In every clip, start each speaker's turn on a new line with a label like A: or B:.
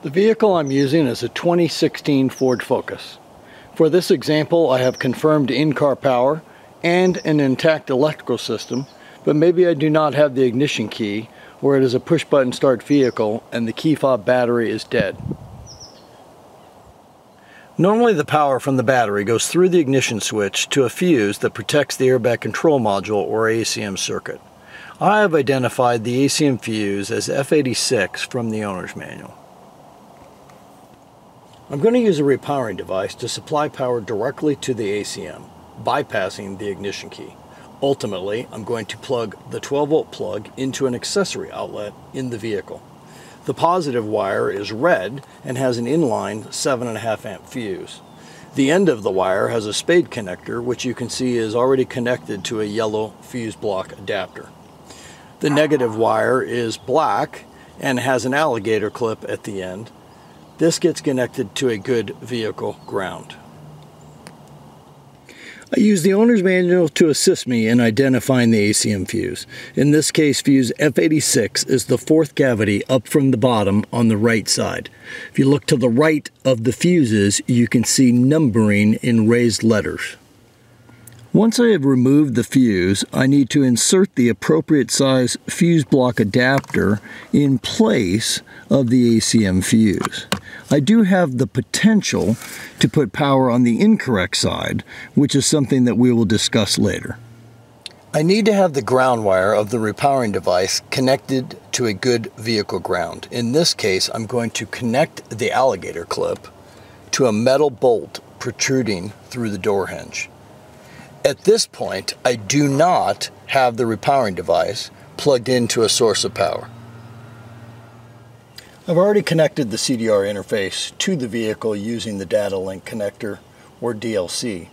A: The vehicle I'm using is a 2016 Ford Focus. For this example I have confirmed in-car power and an intact electrical system, but maybe I do not have the ignition key or it is a push button start vehicle and the key fob battery is dead. Normally the power from the battery goes through the ignition switch to a fuse that protects the airbag control module or ACM circuit. I have identified the ACM fuse as F86 from the owner's manual. I'm going to use a repowering device to supply power directly to the ACM, bypassing the ignition key. Ultimately, I'm going to plug the 12 volt plug into an accessory outlet in the vehicle. The positive wire is red and has an inline 7.5 amp fuse. The end of the wire has a spade connector which you can see is already connected to a yellow fuse block adapter. The negative wire is black and has an alligator clip at the end. This gets connected to a good vehicle ground. I use the owner's manual to assist me in identifying the ACM fuse. In this case, fuse F86 is the fourth cavity up from the bottom on the right side. If you look to the right of the fuses, you can see numbering in raised letters. Once I have removed the fuse, I need to insert the appropriate size fuse block adapter in place of the ACM fuse. I do have the potential to put power on the incorrect side, which is something that we will discuss later. I need to have the ground wire of the repowering device connected to a good vehicle ground. In this case, I'm going to connect the alligator clip to a metal bolt protruding through the door hinge. At this point, I do not have the repowering device plugged into a source of power. I've already connected the CDR interface to the vehicle using the data link connector or DLC.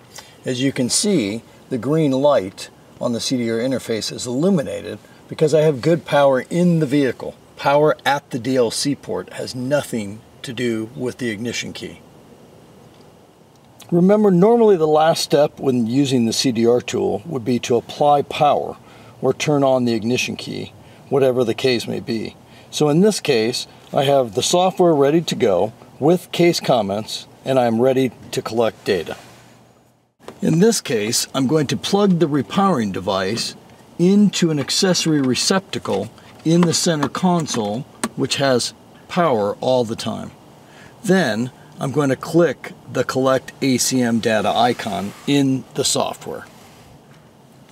A: As you can see, the green light on the CDR interface is illuminated because I have good power in the vehicle. Power at the DLC port has nothing to do with the ignition key. Remember, normally the last step when using the CDR tool would be to apply power or turn on the ignition key, whatever the case may be. So in this case, I have the software ready to go with case comments and I'm ready to collect data. In this case, I'm going to plug the repowering device into an accessory receptacle in the center console, which has power all the time. Then I'm going to click the collect ACM data icon in the software.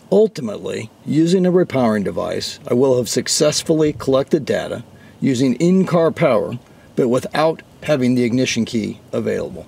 A: Ultimately, using a repowering device, I will have successfully collected data using in-car power, but without having the ignition key available.